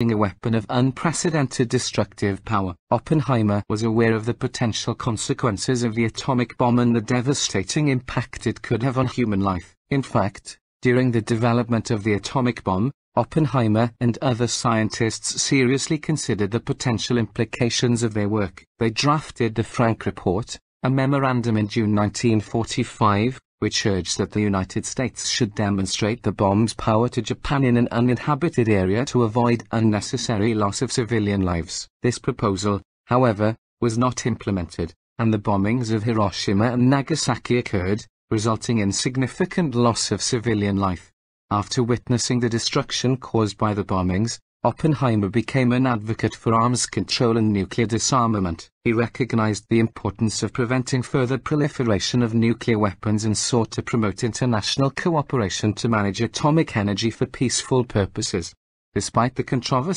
a weapon of unprecedented destructive power. Oppenheimer was aware of the potential consequences of the atomic bomb and the devastating impact it could have on human life. In fact, during the development of the atomic bomb, Oppenheimer and other scientists seriously considered the potential implications of their work. They drafted the Frank Report, a memorandum in June 1945, which urged that the United States should demonstrate the bomb's power to Japan in an uninhabited area to avoid unnecessary loss of civilian lives. This proposal, however, was not implemented, and the bombings of Hiroshima and Nagasaki occurred, resulting in significant loss of civilian life. After witnessing the destruction caused by the bombings, Oppenheimer became an advocate for arms control and nuclear disarmament. He recognized the importance of preventing further proliferation of nuclear weapons and sought to promote international cooperation to manage atomic energy for peaceful purposes. Despite the controversy